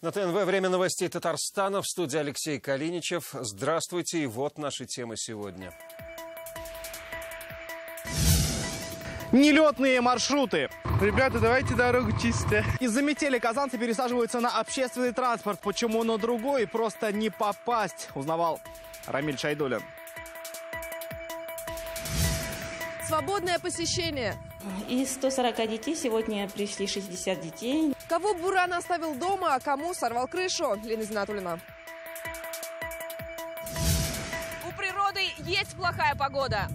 На ТНВ «Время новостей Татарстана» в студии Алексей Калиничев. Здравствуйте, и вот наши темы сегодня. Нелетные маршруты. Ребята, давайте дорогу чистая. Из-за метели казанцы пересаживаются на общественный транспорт. Почему на другой? Просто не попасть, узнавал Рамиль Шайдулин. Свободное посещение. Из 140 детей сегодня пришли 60 детей. Кого Буран оставил дома, а кому сорвал крышу? Лена Зинатулина. У природы есть плохая погода.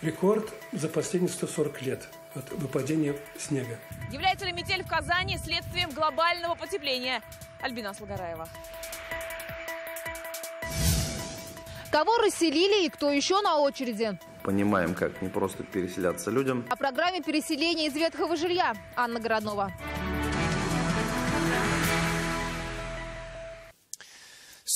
Рекорд за последние 140 лет от выпадения снега. Является ли метель в Казани следствием глобального потепления? Альбина Слугараева. Кого расселили и кто еще на очереди? Понимаем, как не просто переселяться людям. О программе переселения из ветхого жилья Анна Городнова.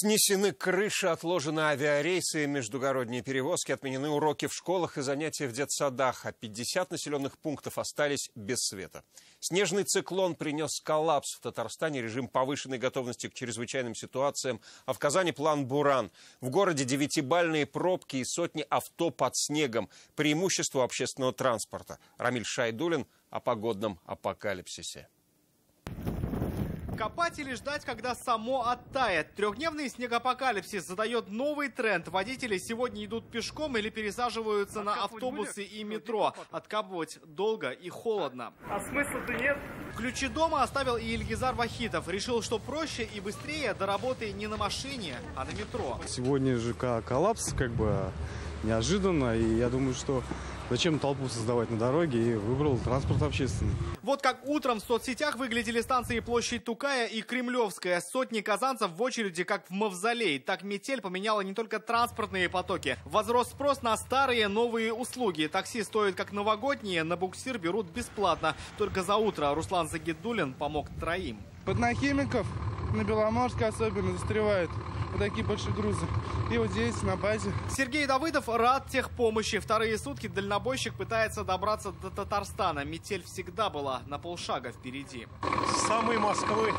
Снесены крыши, отложены авиарейсы, междугородние перевозки, отменены уроки в школах и занятия в детсадах, а 50 населенных пунктов остались без света. Снежный циклон принес коллапс в Татарстане, режим повышенной готовности к чрезвычайным ситуациям, а в Казани план «Буран». В городе девятибальные пробки и сотни авто под снегом. Преимущество общественного транспорта. Рамиль Шайдулин о погодном апокалипсисе. Копать или ждать, когда само оттает? Трехдневный снегопокалипсис задает новый тренд. Водители сегодня идут пешком или пересаживаются на автобусы и метро. Откапывать долго и холодно. А смысла-то нет. Ключи дома оставил и Ильгизар Вахитов. Решил, что проще и быстрее до работы не на машине, а на метро. Сегодня же коллапс, как бы неожиданно, и я думаю, что зачем толпу создавать на дороге, и выбрал транспорт общественный. Вот как утром в соцсетях выглядели станции площадь Тукая и Кремлевская. Сотни казанцев в очереди, как в мавзолей. Так метель поменяла не только транспортные потоки. Возрос спрос на старые новые услуги. Такси стоит как новогодние, на буксир берут бесплатно. Только за утро Руслан Загидулин помог троим. Поднахимиков на Беломорске особенно застревают вот такие большие грузы. И вот здесь, на базе. Сергей Давыдов рад техпомощи. Вторые сутки дальнобойщик пытается добраться до Татарстана. Метель всегда была на полшага впереди. С самой Москвы.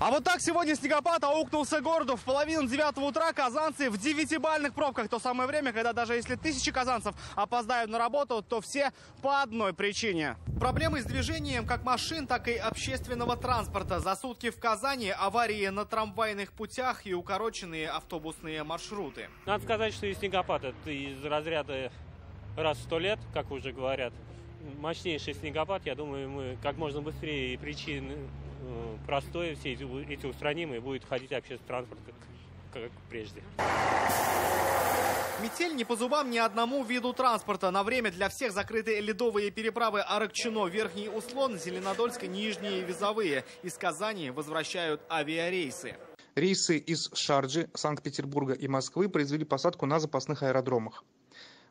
А вот так сегодня снегопад аукнулся городу. В половину девятого утра казанцы в девятибальных пробках. То самое время, когда даже если тысячи казанцев опоздают на работу, то все по одной причине. Проблемы с движением как машин, так и общественного транспорта. За сутки в Казани аварии на трамвайных путях и укороченные автобусные маршруты. Надо сказать, что и снегопад это из разряда раз в сто лет, как уже говорят. Мощнейший снегопад, я думаю, мы как можно быстрее причины простое, все эти, эти устраним, и будет ходить общественный транспорт, как, как прежде. Метель не по зубам ни одному виду транспорта. На время для всех закрыты ледовые переправы Аракчино, Верхний Услон, Зеленодольск, Нижние Визовые. Из Казани возвращают авиарейсы. Рейсы из Шарджи, Санкт-Петербурга и Москвы произвели посадку на запасных аэродромах.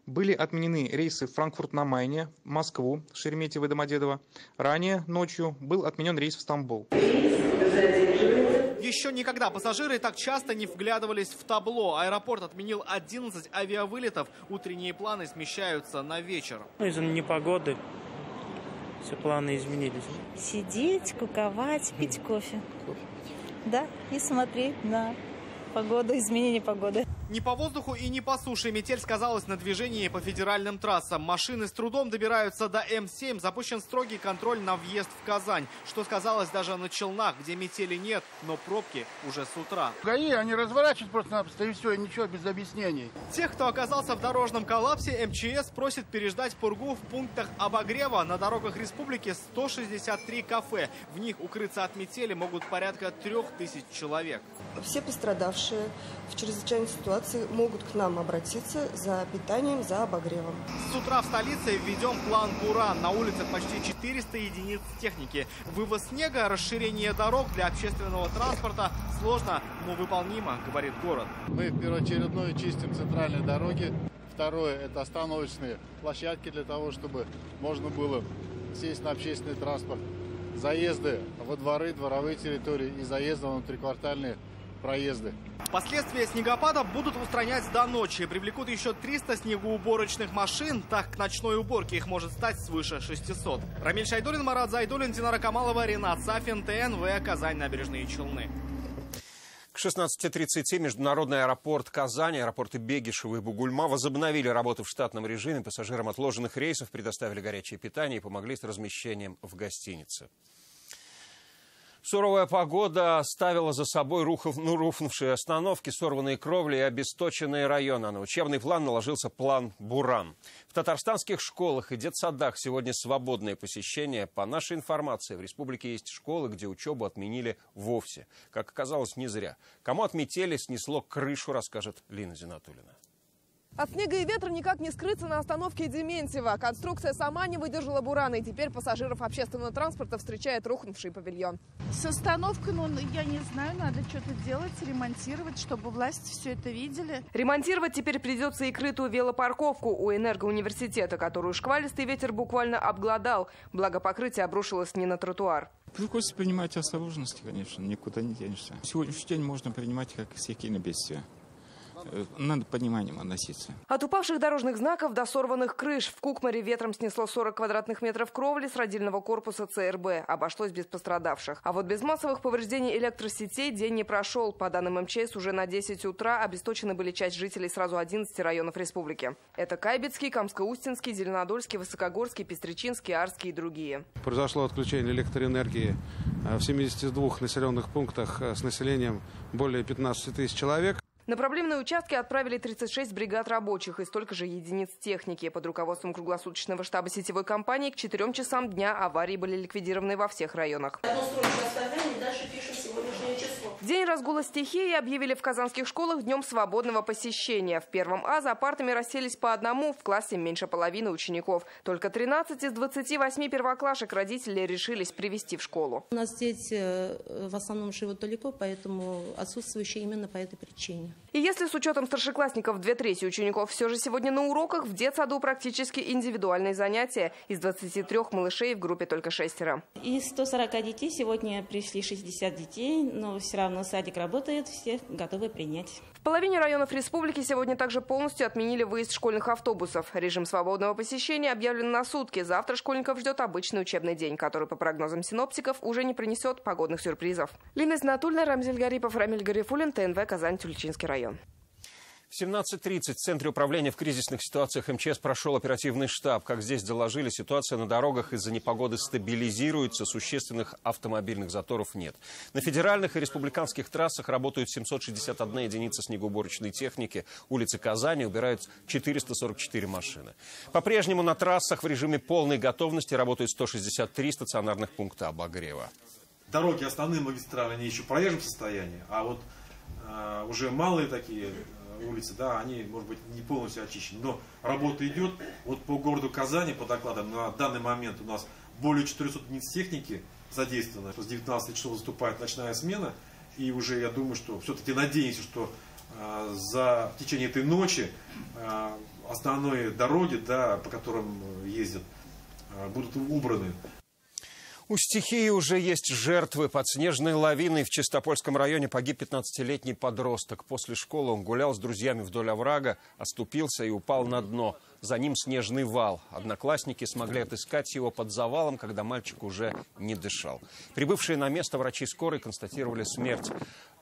Были отменены рейсы Франкфурт на Майне, Москву, Шереметьево и Домодедово. Ранее, ночью, был отменен рейс в Стамбул. Еще никогда пассажиры так часто не вглядывались в табло. Аэропорт отменил 11 авиавылетов. Утренние планы смещаются на вечер. Ну, из-за непогоды все планы изменились. Сидеть, куковать, пить кофе. кофе. Да, и смотреть на погоду, изменение погоды. Ни по воздуху и ни по суше метель сказалась на движении по федеральным трассам. Машины с трудом добираются до М7. Запущен строгий контроль на въезд в Казань. Что сказалось даже на Челнах, где метели нет, но пробки уже с утра. ГАИ, они разворачивают просто-напросто и все, и ничего, без объяснений. Тех, кто оказался в дорожном коллапсе, МЧС просит переждать пургу в пунктах обогрева. На дорогах республики 163 кафе. В них укрыться от метели могут порядка трех тысяч человек. Все пострадавшие в чрезвычайной ситуации могут к нам обратиться за питанием, за обогревом. С утра в столице введем план «Буран». На улицах почти 400 единиц техники. Вывоз снега, расширение дорог для общественного транспорта сложно, но выполнимо, говорит город. Мы первоочередное чистим центральные дороги. Второе – это остановочные площадки для того, чтобы можно было сесть на общественный транспорт. Заезды во дворы, дворовые территории и заезды внутриквартальные проезды. Последствия снегопада будут устранять до ночи. Привлекут еще 300 снегоуборочных машин. Так, к ночной уборке их может стать свыше 600. Рамиль Шайдулин, Марат Зайдулин, Динара Камалова, Ренат Сафин, ТНВ, Казань, Набережные Челны. К 16.30 международный аэропорт Казани, аэропорты Бегишева и Бугульма возобновили работу в штатном режиме. Пассажирам отложенных рейсов предоставили горячее питание и помогли с размещением в гостинице. Суровая погода оставила за собой ну, рухнувшие остановки, сорванные кровли и обесточенные районы. А на учебный план наложился план «Буран». В татарстанских школах и детсадах сегодня свободное посещение. По нашей информации, в республике есть школы, где учебу отменили вовсе. Как оказалось, не зря. Кому отметили, снесло крышу, расскажет Лина Зинатулина. От снега и ветра никак не скрыться на остановке Дементьева. Конструкция сама не выдержала бурана, и теперь пассажиров общественного транспорта встречает рухнувший павильон. С остановкой, ну, я не знаю, надо что-то делать, ремонтировать, чтобы власти все это видели. Ремонтировать теперь придется и крытую велопарковку у энергоуниверситета, которую шквалистый ветер буквально обглодал. Благо покрытие обрушилось не на тротуар. Приходится принимать осторожности, конечно, никуда не денешься. Сегодняшний день можно принимать как стихийное бедствие. Э, надо пониманием относиться. От упавших дорожных знаков до сорванных крыш. В Кукмаре ветром снесло 40 квадратных метров кровли с родильного корпуса ЦРБ. Обошлось без пострадавших. А вот без массовых повреждений электросетей день не прошел. По данным МЧС, уже на 10 утра обесточены были часть жителей сразу 11 районов республики. Это Кайбецкий, Камско-Устинский, Зеленодольский, Высокогорский, Пестричинский, Арский и другие. Произошло отключение электроэнергии э, в 72 населенных пунктах э, с населением более 15 тысяч человек. На проблемные участки отправили 36 бригад рабочих и столько же единиц техники. Под руководством круглосуточного штаба сетевой компании к 4 часам дня аварии были ликвидированы во всех районах. дальше пишем. День разгула стихии объявили в казанских школах днем свободного посещения. В первом А за партами расселись по одному, в классе меньше половины учеников. Только 13 из 28 первоклашек родители решились привести в школу. У нас дети э, в основном живут далеко, поэтому отсутствующие именно по этой причине. И если с учетом старшеклассников две трети учеников все же сегодня на уроках, в детсаду практически индивидуальные занятия. Из 23 малышей в группе только шестеро. Из 140 детей сегодня пришли 60 детей, но все равно садик работает, все готовы принять. В половине районов республики сегодня также полностью отменили выезд школьных автобусов. Режим свободного посещения объявлен на сутки. Завтра школьников ждет обычный учебный день, который, по прогнозам синоптиков, уже не принесет погодных сюрпризов. Лина Знатульна, Рамзель Гарипов, Рамиль Гарифулин, ТНВ, Казань, Тюльчинский район. В 17.30 в Центре управления в кризисных ситуациях МЧС прошел оперативный штаб. Как здесь доложили, ситуация на дорогах из-за непогоды стабилизируется, существенных автомобильных заторов нет. На федеральных и республиканских трассах работают 761 единица снегоуборочной техники. Улицы Казани убирают 444 машины. По-прежнему на трассах в режиме полной готовности работают 163 стационарных пункта обогрева. Дороги основные магистрали, они еще в проезжем состоянии, а вот э, уже малые такие улицы, да, они, может быть, не полностью очищены, но работа идет. Вот по городу Казани, по докладам, на данный момент у нас более 400 единиц техники задействовано. С 19 часов наступает ночная смена, и уже я думаю, что все-таки надеемся, что э, за в течение этой ночи э, основные дороги, да, по которым ездят, э, будут убраны. У стихии уже есть жертвы. Под снежной лавиной в Чистопольском районе погиб 15-летний подросток. После школы он гулял с друзьями вдоль оврага, оступился и упал на дно. За ним снежный вал. Одноклассники смогли отыскать его под завалом, когда мальчик уже не дышал. Прибывшие на место врачи скорой констатировали смерть.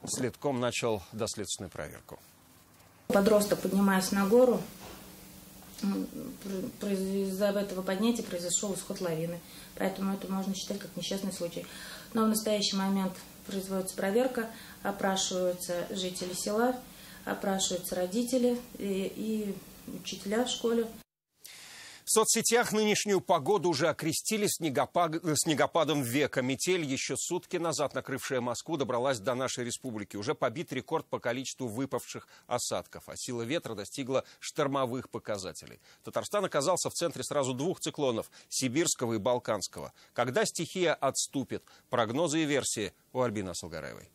Следком начал доследственную проверку. Подросток, поднимаясь на гору, из-за этого поднятия произошел исход лавины. Поэтому это можно считать как несчастный случай. Но в настоящий момент производится проверка, опрашиваются жители села, опрашиваются родители и, и учителя в школе. В соцсетях нынешнюю погоду уже окрестили снегопад... снегопадом века. Метель, еще сутки назад накрывшая Москву, добралась до нашей республики. Уже побит рекорд по количеству выпавших осадков, а сила ветра достигла штормовых показателей. Татарстан оказался в центре сразу двух циклонов – сибирского и балканского. Когда стихия отступит? Прогнозы и версии у Альбины Асалгараевой.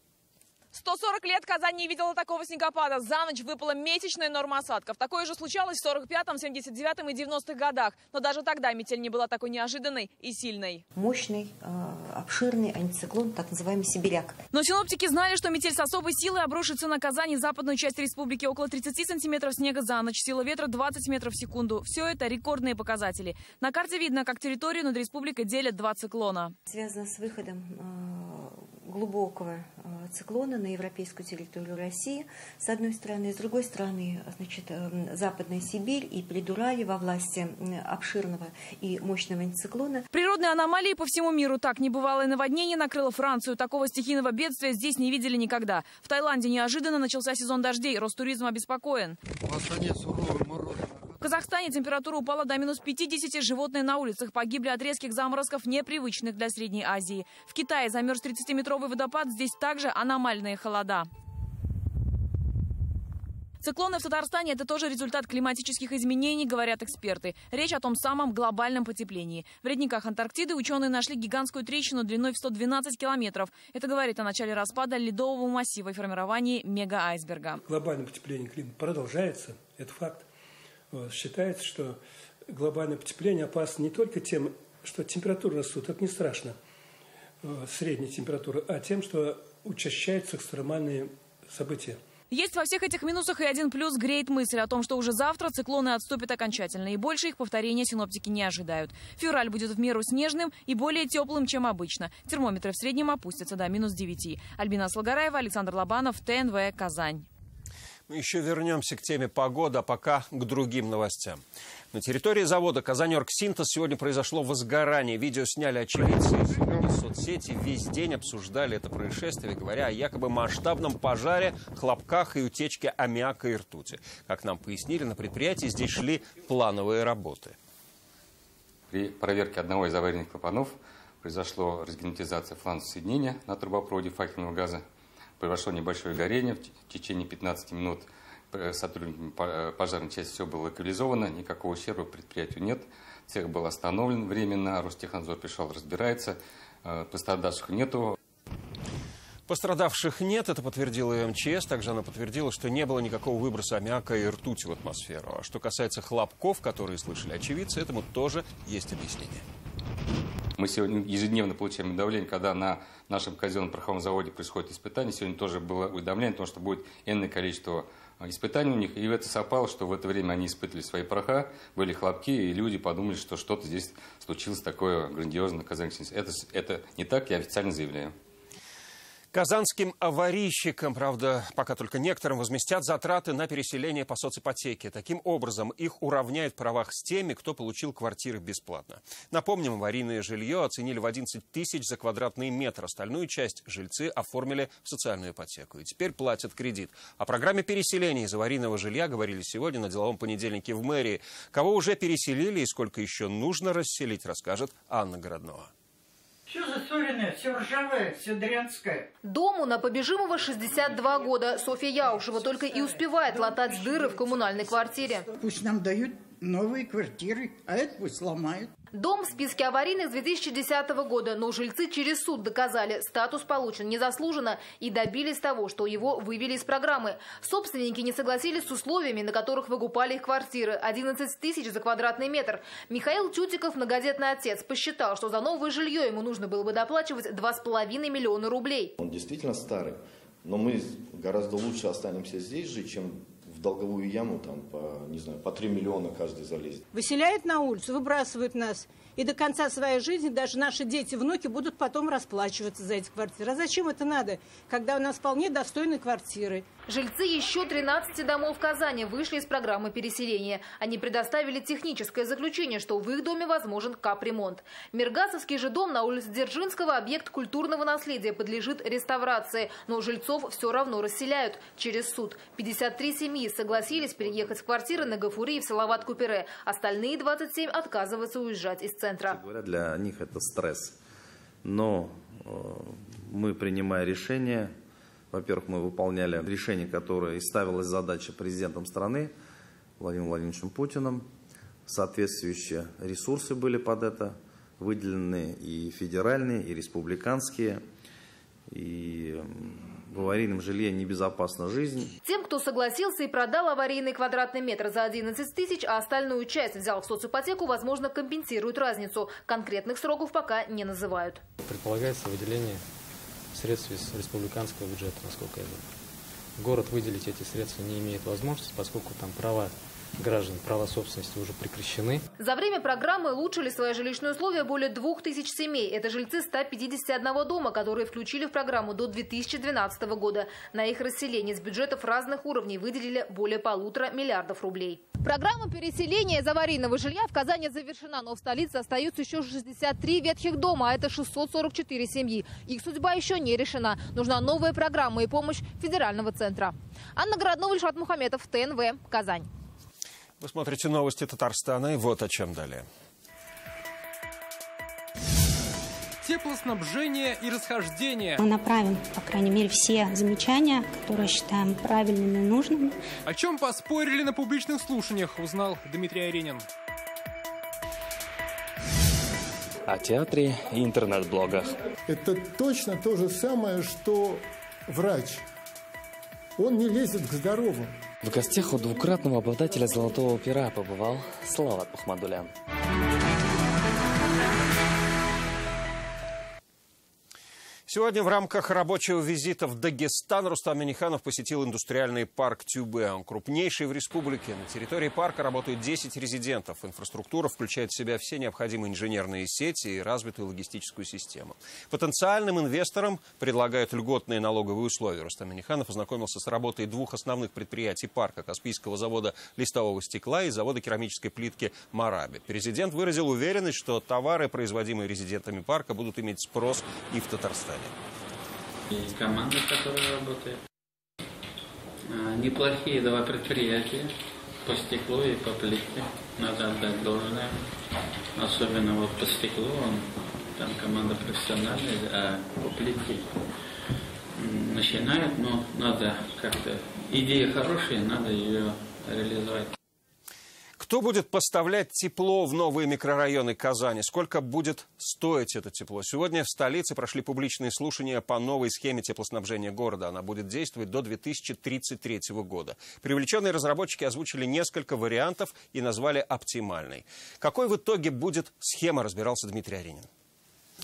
140 лет Казань не видела такого снегопада. За ночь выпала месячная норма осадков. Такое же случалось в 45-м, 79-м и 90-х годах. Но даже тогда метель не была такой неожиданной и сильной. Мощный, э, обширный антициклон, так называемый сибиряк. Но синоптики знали, что метель с особой силой обрушится на Казань и западную часть республики. Около 30 сантиметров снега за ночь, сила ветра 20 метров в секунду. Все это рекордные показатели. На карте видно, как территорию над республикой делят два циклона. Связано с выходом э, глубокого э, циклона на европейскую территорию России, с одной стороны, с другой стороны, значит, э, Западная Сибирь и Придурали во власти обширного и мощного антициклона. Природные аномалии по всему миру. Так небывалое наводнение накрыло Францию. Такого стихийного бедствия здесь не видели никогда. В Таиланде неожиданно начался сезон дождей. Ростуризм обеспокоен. В Астане суровый мороз. Казахстане температура упала до минус 50. Животные на улицах погибли от резких заморозков, непривычных для Средней Азии. В Китае замерз 30-метровый водопад. Здесь также аномальные холода. Циклоны в Татарстане – это тоже результат климатических изменений, говорят эксперты. Речь о том самом глобальном потеплении. В ледниках Антарктиды ученые нашли гигантскую трещину длиной в 112 километров. Это говорит о начале распада ледового массива и формировании мега-айсберга. Глобальное потепление климата продолжается, это факт. Считается, что глобальное потепление опасно не только тем, что температура растут, это не страшно, средняя температура, а тем, что учащаются экстремальные события. Есть во всех этих минусах и один плюс – греет мысль о том, что уже завтра циклоны отступят окончательно, и больше их повторения синоптики не ожидают. Февраль будет в меру снежным и более теплым, чем обычно. Термометры в среднем опустятся до минус 9. Альбина Слогараева, Александр Лобанов, ТНВ, Казань. Еще вернемся к теме погоды, а пока к другим новостям. На территории завода «Казанерксинтез» сегодня произошло возгорание. Видео сняли очевидцы из соцсети. Весь день обсуждали это происшествие, говоря о якобы масштабном пожаре, хлопках и утечке аммиака и ртути. Как нам пояснили, на предприятии здесь шли плановые работы. При проверке одного из аварийных клапанов произошло разгерметизация фланца соединения на трубопроводе факельного газа. Произошло небольшое горение. В течение 15 минут сотрудниками пожарной части все было локализовано, никакого ущерба предприятию нет. Цех был остановлен временно, Ростехнадзор пришел, разбирается, пострадавших нету. Пострадавших нет, это подтвердила МЧС. Также она подтвердила, что не было никакого выброса аммиака и ртути в атмосферу. А что касается хлопков, которые слышали очевидцы, этому тоже есть объяснение. Мы сегодня ежедневно получаем уведомление, когда на нашем казенном пороховом заводе происходит испытание. Сегодня тоже было уведомление о том, что будет энное количество испытаний у них. И это совпало, что в это время они испытывали свои пороха, были хлопки, и люди подумали, что что-то здесь случилось такое грандиозное. Это, это не так, я официально заявляю. Казанским аварийщикам, правда, пока только некоторым возместят затраты на переселение по соципотеке. Таким образом, их уравняют в правах с теми, кто получил квартиры бесплатно. Напомним, аварийное жилье оценили в 11 тысяч за квадратный метр. Остальную часть жильцы оформили в социальную ипотеку и теперь платят кредит. О программе переселения из аварийного жилья говорили сегодня на деловом понедельнике в мэрии. Кого уже переселили и сколько еще нужно расселить, расскажет Анна Городнова. Засоренное, все ржавое, все дрянское. Дому на Побежимова 62 года. Софья Яушева только и успевает латать дыры в коммунальной квартире. Пусть нам дают новые квартиры, а это пусть ломают. Дом в списке аварийных с 2010 года, но жильцы через суд доказали, статус получен незаслуженно и добились того, что его вывели из программы. Собственники не согласились с условиями, на которых выкупали их квартиры – 11 тысяч за квадратный метр. Михаил Тютиков, многодетный отец, посчитал, что за новое жилье ему нужно было бы доплачивать 2,5 миллиона рублей. Он действительно старый, но мы гораздо лучше останемся здесь жить, чем долговую яму там по, не знаю, по 3 миллиона каждый залезет. Выселяют на улицу, выбрасывают нас. И до конца своей жизни даже наши дети, внуки будут потом расплачиваться за эти квартиры. А зачем это надо, когда у нас вполне достойные квартиры? Жильцы еще 13 домов в Казани вышли из программы переселения. Они предоставили техническое заключение, что в их доме возможен капремонт. Миргасовский же дом на улице Дзержинского объект культурного наследия подлежит реставрации. Но жильцов все равно расселяют через суд. 53 семьи согласились переехать с квартиры на Гафури и в Салават-Купере. Остальные 27 отказываются уезжать из центра. Говоря, для них это стресс. Но э, мы, принимая решение, во-первых, мы выполняли решение, которое и ставилось задача президентом страны Владимиром Владимировичем Путиным. Соответствующие ресурсы были под это выделены и федеральные, и республиканские. И в аварийном жилье небезопасна жизнь. Тем, кто согласился и продал аварийный квадратный метр за 11 тысяч, а остальную часть взял в соципотеку, возможно, компенсируют разницу. Конкретных сроков пока не называют. Предполагается выделение средств из республиканского бюджета, насколько я знаю. Город выделить эти средства не имеет возможности, поскольку там права граждан, права собственности уже прекращены. За время программы улучшили свои жилищные условия более двух тысяч семей. Это жильцы 151 дома, которые включили в программу до 2012 года. На их расселение из бюджетов разных уровней выделили более полутора миллиардов рублей. Программа переселения из аварийного жилья в Казани завершена, но в столице остаются еще 63 ветхих дома, а это 644 семьи. Их судьба еще не решена. Нужна новая программа и помощь федерального центра. Анна Городнова, Ильшат Мухаметов, ТНВ, Казань. Вы смотрите новости Татарстана и вот о чем далее. Теплоснабжение и расхождение. Мы направим, по крайней мере, все замечания, которые считаем правильными и нужными. О чем поспорили на публичных слушаниях, узнал Дмитрий Аренин. О театре и интернет-блогах. Это точно то же самое, что врач. Он не лезет к здоровым. В гостях у двукратного обладателя «Золотого пера» побывал Салават Мухмадулян. Сегодня в рамках рабочего визита в Дагестан Рустам Миниханов посетил индустриальный парк Тюбе. Крупнейший в республике. На территории парка работают 10 резидентов. Инфраструктура включает в себя все необходимые инженерные сети и развитую логистическую систему. Потенциальным инвесторам предлагают льготные налоговые условия. Рустам Миниханов ознакомился с работой двух основных предприятий парка – Каспийского завода листового стекла и завода керамической плитки «Мараби». Президент выразил уверенность, что товары, производимые резидентами парка, будут иметь спрос и в Татарстане. И команда, которая работает. А, неплохие два предприятия по стеклу и по плитке. Надо отдать должное. Особенно вот по стеклу, он, там команда профессиональная, а по плитке начинают, но надо как-то... Идея хорошая, надо ее реализовать. Кто будет поставлять тепло в новые микрорайоны Казани? Сколько будет стоить это тепло? Сегодня в столице прошли публичные слушания по новой схеме теплоснабжения города. Она будет действовать до 2033 года. Привлеченные разработчики озвучили несколько вариантов и назвали оптимальной. Какой в итоге будет схема, разбирался Дмитрий Аренин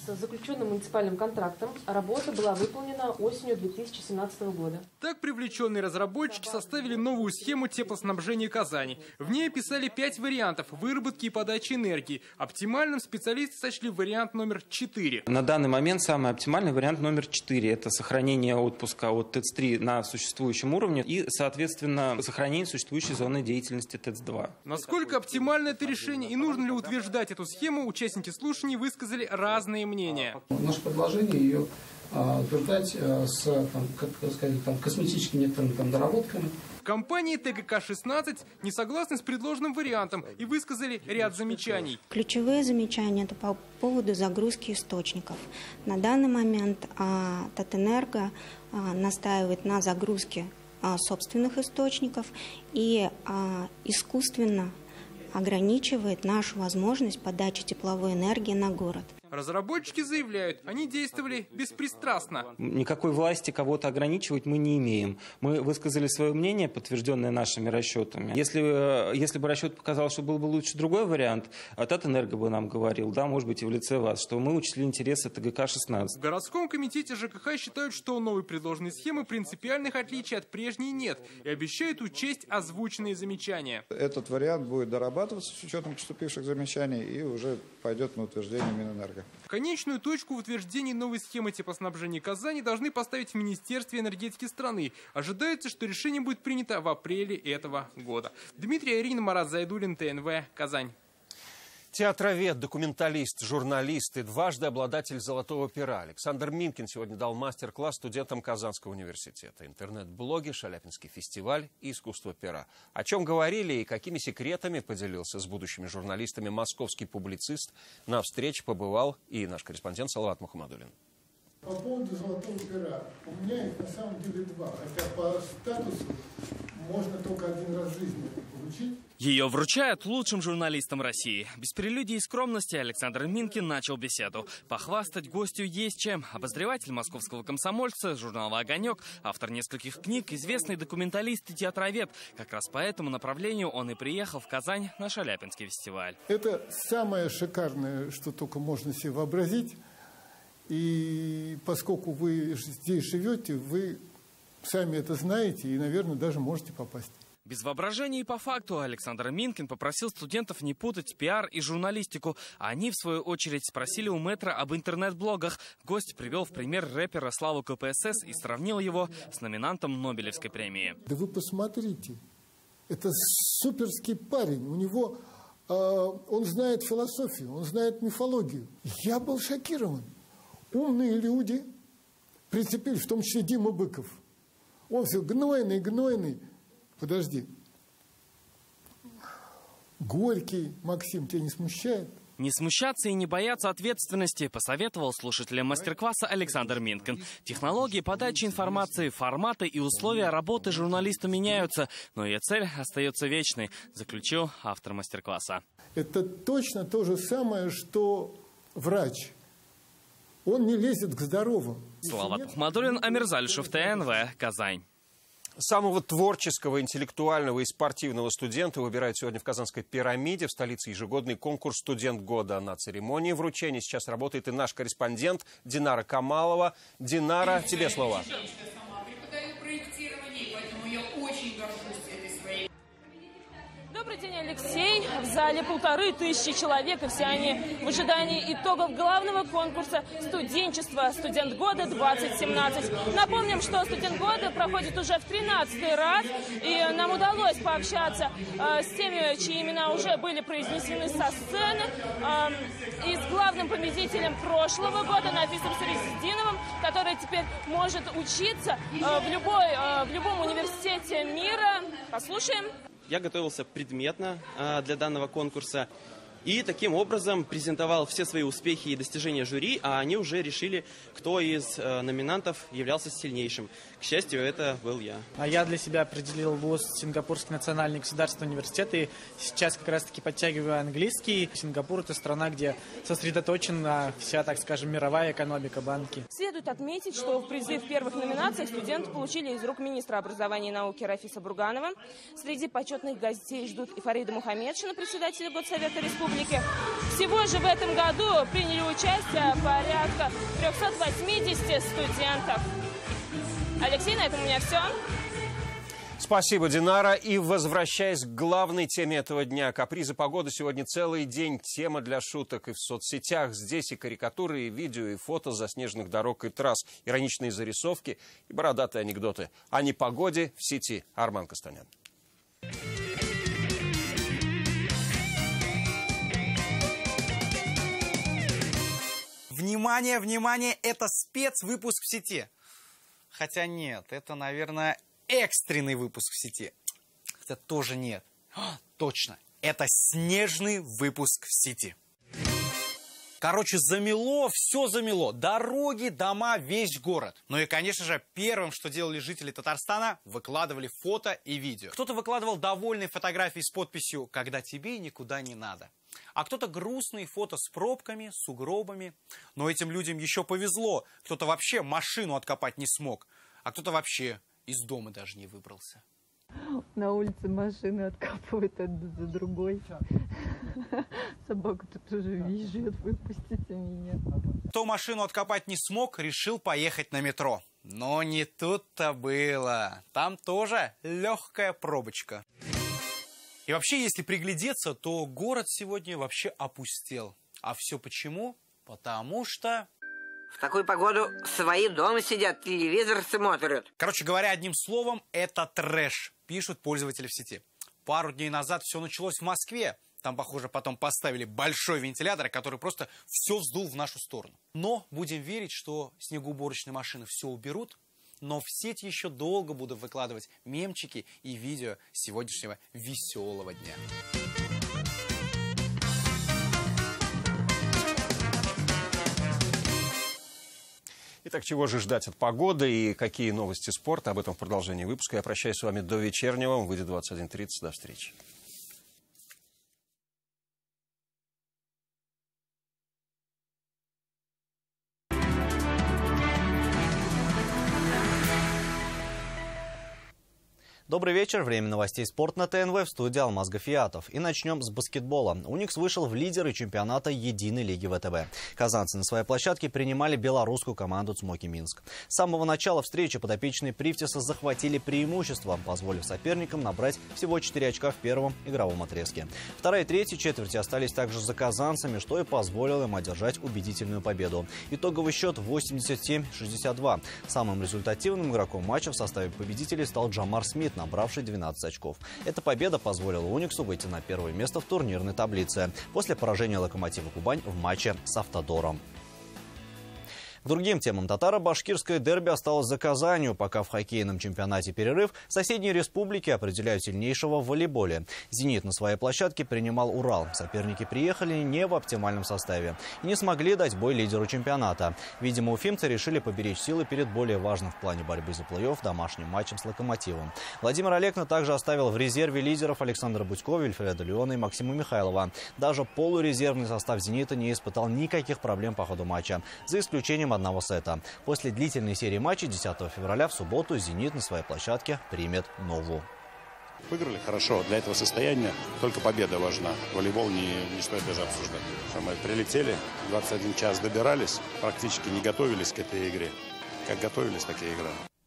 с заключенным муниципальным контрактом работа была выполнена осенью 2017 года. Так привлеченные разработчики составили новую схему теплоснабжения Казани. В ней описали пять вариантов выработки и подачи энергии. Оптимальным специалисты сочли вариант номер 4. На данный момент самый оптимальный вариант номер 4 – это сохранение отпуска от ТЭЦ-3 на существующем уровне и, соответственно, сохранение существующей зоны деятельности ТЭЦ-2. Насколько оптимально это решение и нужно ли утверждать эту схему, участники слушаний высказали разные мнения. Наше предложение ее а, утверждать а, с там, как сказать, там, косметическими некоторыми там, доработками. Компании ТГК-16 не согласны с предложенным вариантом и высказали ряд замечаний. Ключевые замечания это по поводу загрузки источников. На данный момент а, Татэнерго а, настаивает на загрузке а, собственных источников и а, искусственно ограничивает нашу возможность подачи тепловой энергии на город. Разработчики заявляют, они действовали беспристрастно. Никакой власти кого-то ограничивать мы не имеем. Мы высказали свое мнение, подтвержденное нашими расчетами. Если, э, если бы расчет показал, что был бы лучше другой вариант, а Татэнерго бы нам говорил, да, может быть, и в лице вас, что мы учли интересы ТГК-16. В городском комитете ЖКХ считают, что у новой предложенной схемы принципиальных отличий от прежней нет и обещают учесть озвученные замечания. Этот вариант будет дорабатываться с учетом поступивших замечаний и уже пойдет на утверждение Минэнерго. Конечную точку в утверждении новой схемы теплоснабжения Казани должны поставить в Министерстве энергетики страны. Ожидается, что решение будет принято в апреле этого года. Дмитрий Арин, Марат Зайдулин, ТНВ, Казань. Театровед, документалист, журналист и дважды обладатель «Золотого пера» Александр Минкин сегодня дал мастер-класс студентам Казанского университета. Интернет-блоги, Шаляпинский фестиваль и искусство пера. О чем говорили и какими секретами поделился с будущими журналистами московский публицист. На встрече побывал и наш корреспондент Салават Мухаммадулин. По поводу золотого пера. У меня их на самом деле два. Хотя по статусу можно только один раз в жизни получить. Ее вручают лучшим журналистам России. Без прелюдии и скромности Александр Минкин начал беседу. Похвастать гостю есть чем. Обозреватель московского комсомольца, журнала «Огонек», автор нескольких книг, известный документалист и театровед. Как раз по этому направлению он и приехал в Казань на Шаляпинский фестиваль. Это самое шикарное, что только можно себе вообразить. И поскольку вы здесь живете, вы сами это знаете и, наверное, даже можете попасть. Без воображения и по факту Александр Минкин попросил студентов не путать пиар и журналистику. Они, в свою очередь, спросили у мэтра об интернет-блогах. Гость привел в пример рэпера Славу КПСС и сравнил его с номинантом Нобелевской премии. Да вы посмотрите, это суперский парень. У него э, он знает философию, он знает мифологию. Я был шокирован. Умные люди прицепились, в том числе Дима Быков. Он все гнойный, гнойный. Подожди. Горький, Максим, тебя не смущает? Не смущаться и не бояться ответственности, посоветовал слушателям мастер-класса Александр Минкин. Технологии подачи информации, форматы и условия работы журналиста меняются, но ее цель остается вечной, заключил автор мастер-класса. Это точно то же самое, что врач. Он не лезет к здоровым. Слава Тухмадулин, Амирзальшев, ТНВ, Казань. Самого творческого, интеллектуального и спортивного студента выбирают сегодня в Казанской пирамиде. В столице ежегодный конкурс «Студент года». На церемонии вручения сейчас работает и наш корреспондент Динара Камалова. Динара, тебе слово. Добрый день, Алексей. В зале полторы тысячи человек, и все они в ожидании итогов главного конкурса «Студенчество. Студент года 2017». Напомним, что «Студент года» проходит уже в 13 раз, и нам удалось пообщаться э, с теми, чьи имена уже были произнесены со сцены, э, и с главным победителем прошлого года Нафисом Сарисидиновым, который теперь может учиться э, в, любой, э, в любом университете мира. Послушаем. Я готовился предметно э, для данного конкурса и таким образом презентовал все свои успехи и достижения жюри, а они уже решили, кто из э, номинантов являлся сильнейшим. К счастью, это был я. А я для себя определил вуз Сингапурский национальный государственный университет, и сейчас как раз-таки подтягиваю английский. Сингапур – это страна, где сосредоточена вся, так скажем, мировая экономика, банки. Следует отметить, что в призы в первых номинациях студенты получили из рук министра образования и науки Рафиса Бурганова. Среди почетных гостей ждут и Фарида Мухаммедшина, председателя Госсовета Республики. Всего же в этом году приняли участие порядка 380 студентов. Алексей, на этом у меня все. Спасибо, Динара. И возвращаясь к главной теме этого дня. Капризы погоды сегодня целый день. Тема для шуток и в соцсетях. Здесь и карикатуры, и видео, и фото заснеженных дорог и трасс. Ироничные зарисовки и бородатые анекдоты. О непогоде в сети. Арман Костанян. Внимание, внимание, это спецвыпуск в сети. Хотя нет, это, наверное, экстренный выпуск в сети. Хотя тоже нет. А, точно, это снежный выпуск в сети. Короче, замело, все замело. Дороги, дома, весь город. Ну и, конечно же, первым, что делали жители Татарстана, выкладывали фото и видео. Кто-то выкладывал довольные фотографии с подписью «Когда тебе никуда не надо». А кто-то грустные фото с пробками, сугробами. Но этим людям еще повезло. Кто-то вообще машину откопать не смог. А кто-то вообще из дома даже не выбрался. На улице машины откапывают одну за другой. Собаку тут уже визжит, выпустите меня. Кто машину откопать не смог, решил поехать на метро. Но не тут-то было. Там тоже легкая пробочка. И вообще, если приглядеться, то город сегодня вообще опустел. А все почему? Потому что... В такую погоду свои дома сидят, телевизор смотрят. Короче говоря, одним словом, это трэш, пишут пользователи в сети. Пару дней назад все началось в Москве. Там, похоже, потом поставили большой вентилятор, который просто все вздул в нашу сторону. Но будем верить, что снегоуборочные машины все уберут, но в сеть еще долго буду выкладывать мемчики и видео сегодняшнего веселого дня. Итак, чего же ждать от погоды и какие новости спорта? Об этом в продолжении выпуска. Я прощаюсь с вами до вечернего. Он выйдет 21.30. До встречи. Добрый вечер. Время новостей спорт на ТНВ в студии Алмаз Гафиатов. И начнем с баскетбола. Уникс вышел в лидеры чемпионата Единой лиги ВТБ. Казанцы на своей площадке принимали белорусскую команду Цмоки Минск. С самого начала встречи подопечные Привтиса захватили преимущество, позволив соперникам набрать всего 4 очка в первом игровом отрезке. Вторая и третья четверти остались также за казанцами, что и позволило им одержать убедительную победу. Итоговый счет 87-62. Самым результативным игроком матча в составе победителей стал Джамар Смит, набравший 12 очков. Эта победа позволила Униксу выйти на первое место в турнирной таблице после поражения Локомотива Кубань в матче с Автодором. Другим темам татаро-башкирское дерби осталось за Казанью, пока в хоккейном чемпионате перерыв соседние республики определяют сильнейшего в волейболе. «Зенит» на своей площадке принимал «Урал». Соперники приехали не в оптимальном составе и не смогли дать бой лидеру чемпионата. Видимо, уфимцы решили поберечь силы перед более важным в плане борьбы за плей-офф домашним матчем с «Локомотивом». Владимир Олекна также оставил в резерве лидеров Александра Будькова, Вильфреда Леона и Максима Михайлова. Даже полурезервный состав «Зенита» не испытал никаких проблем по ходу матча, за исключением исключением одного сета. После длительной серии матчей 10 февраля в субботу «Зенит» на своей площадке примет Нову. Выиграли хорошо. Для этого состояния только победа важна. Волейбол не, не стоит даже обсуждать. Мы прилетели, 21 час добирались, практически не готовились к этой игре. Как готовились, так и играли.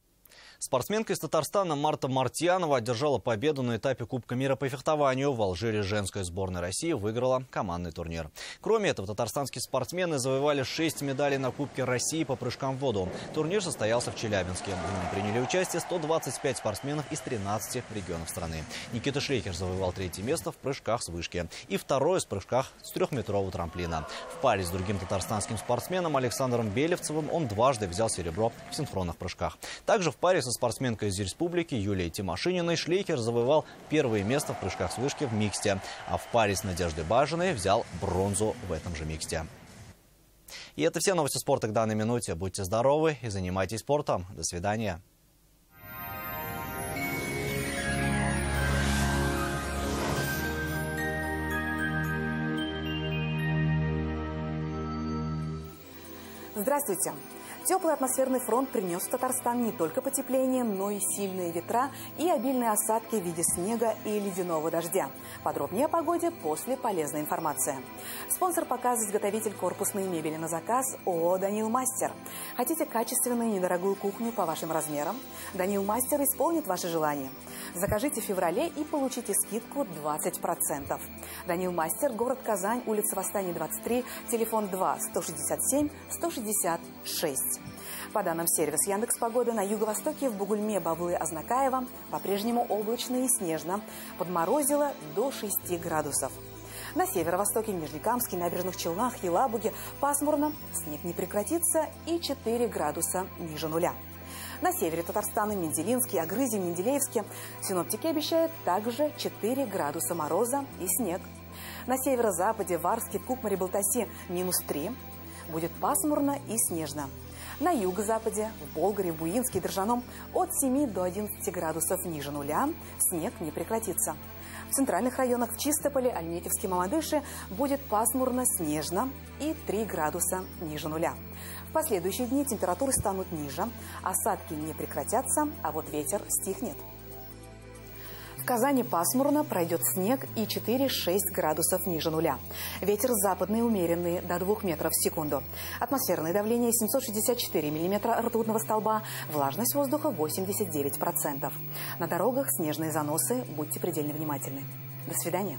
Спортсменка из Татарстана Марта Мартьянова одержала победу на этапе Кубка мира по фехтованию. В Алжире женская сборная России выиграла командный турнир. Кроме этого, татарстанские спортсмены завоевали 6 медалей на Кубке России по прыжкам в воду. Турнир состоялся в Челябинске. В нем приняли участие 125 спортсменов из 13 регионов страны. Никита Шлейкер завоевал третье место в прыжках с вышки и второе в прыжках с трехметрового трамплина. В паре с другим татарстанским спортсменом Александром Белевцевым он дважды взял серебро в синхронных прыжках. Также в паре со спортсменкой из республики Юлией Тимошининой Шлейкер завоевал первое место в прыжках с вышки в миксте, а в паре с Надеждой Бажиной взял бронзу в этом же миксте. И это все новости спорта к данной минуте. Будьте здоровы и занимайтесь спортом. До свидания. Здравствуйте. Теплый атмосферный фронт принес в Татарстан не только потепление, но и сильные ветра и обильные осадки в виде снега и ледяного дождя. Подробнее о погоде после полезной информации. Спонсор показа изготовитель корпусной мебели на заказ ООО «Данил Мастер». Хотите качественную недорогую кухню по вашим размерам? «Данил Мастер» исполнит ваши желания. Закажите в феврале и получите скидку 20%. Данил Мастер, город Казань, улица Восстания, 23, телефон 2 167 166. По данным сервис Яндекс Погода на юго-востоке в Бугульме, Бавлы, Азнакаева по-прежнему облачно и снежно. Подморозило до 6 градусов. На северо-востоке, Нижнекамске, Набережных Челнах, Елабуге пасмурно, снег не прекратится и 4 градуса ниже нуля. На севере Татарстана, Менделинске, Агрызе, Менделеевске синоптики обещают также 4 градуса мороза и снег. На северо-западе, в Арске, Кукмаре, Балтасе минус 3. Будет пасмурно и снежно. На юго-западе, в Болгаре, в Буинске и Держаном от 7 до 11 градусов ниже нуля снег не прекратится. В центральных районах в Чистополе, Альметьевске, Мамадыше будет пасмурно, снежно и 3 градуса ниже нуля. В последующие дни температуры станут ниже, осадки не прекратятся, а вот ветер стихнет. Казани пасмурно, пройдет снег и 4-6 градусов ниже нуля. Ветер западный умеренный до 2 метров в секунду. Атмосферное давление 764 миллиметра ртутного столба, влажность воздуха 89%. На дорогах снежные заносы, будьте предельно внимательны. До свидания.